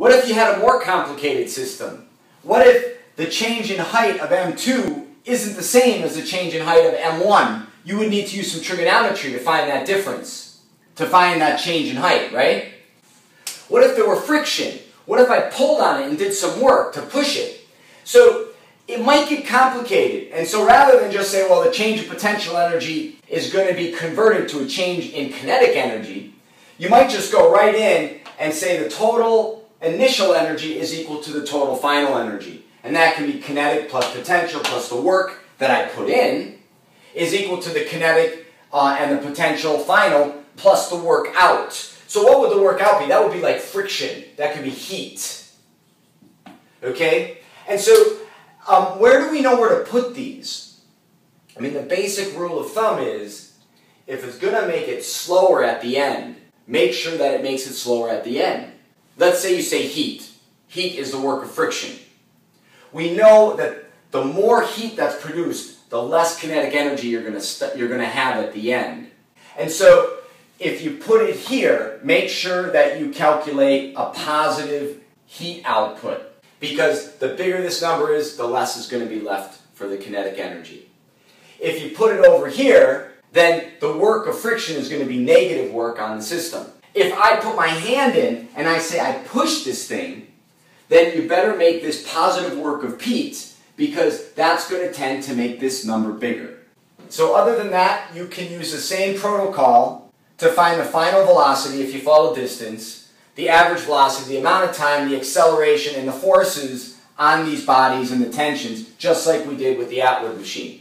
What if you had a more complicated system? What if the change in height of M2 isn't the same as the change in height of M1? You would need to use some trigonometry to find that difference, to find that change in height, right? What if there were friction? What if I pulled on it and did some work to push it? So it might get complicated. And so rather than just say, well, the change of potential energy is going to be converted to a change in kinetic energy, you might just go right in and say the total initial energy is equal to the total final energy. And that can be kinetic plus potential plus the work that I put in is equal to the kinetic uh, and the potential final plus the work out. So what would the work out be? That would be like friction. That could be heat. Okay? And so um, where do we know where to put these? I mean, the basic rule of thumb is if it's going to make it slower at the end, make sure that it makes it slower at the end. Let's say you say heat. Heat is the work of friction. We know that the more heat that's produced, the less kinetic energy you're going to you're going to have at the end. And so if you put it here, make sure that you calculate a positive heat output because the bigger this number is, the less is going to be left for the kinetic energy. If you put it over here, then the work of friction is going to be negative work on the system. If I put my hand in and I say I push this thing, then you better make this positive work of Pete because that's going to tend to make this number bigger. So other than that, you can use the same protocol to find the final velocity if you follow distance, the average velocity, the amount of time, the acceleration, and the forces on these bodies and the tensions, just like we did with the Atwood machine.